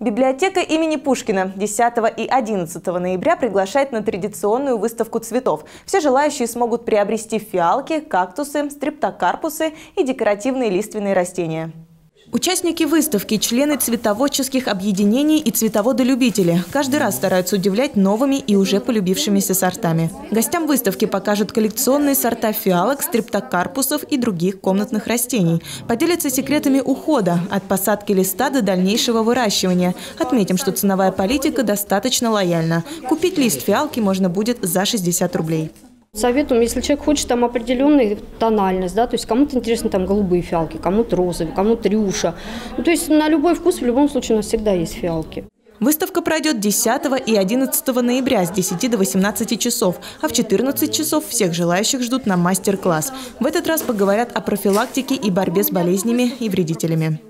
Библиотека имени Пушкина 10 и 11 ноября приглашает на традиционную выставку цветов. Все желающие смогут приобрести фиалки, кактусы, стрептокарпусы и декоративные лиственные растения. Участники выставки – члены цветоводческих объединений и цветоводолюбители. Каждый раз стараются удивлять новыми и уже полюбившимися сортами. Гостям выставки покажут коллекционные сорта фиалок, стрептокарпусов и других комнатных растений. Поделятся секретами ухода – от посадки листа до дальнейшего выращивания. Отметим, что ценовая политика достаточно лояльна. Купить лист фиалки можно будет за 60 рублей. Советуем, если человек хочет там определенную тональность, да, то есть кому-то интересны там голубые фиалки, кому-то розовые, кому-то рюша. Ну, то есть на любой вкус в любом случае у нас всегда есть фиалки. Выставка пройдет 10 и 11 ноября с 10 до 18 часов, а в 14 часов всех желающих ждут на мастер-класс. В этот раз поговорят о профилактике и борьбе с болезнями и вредителями.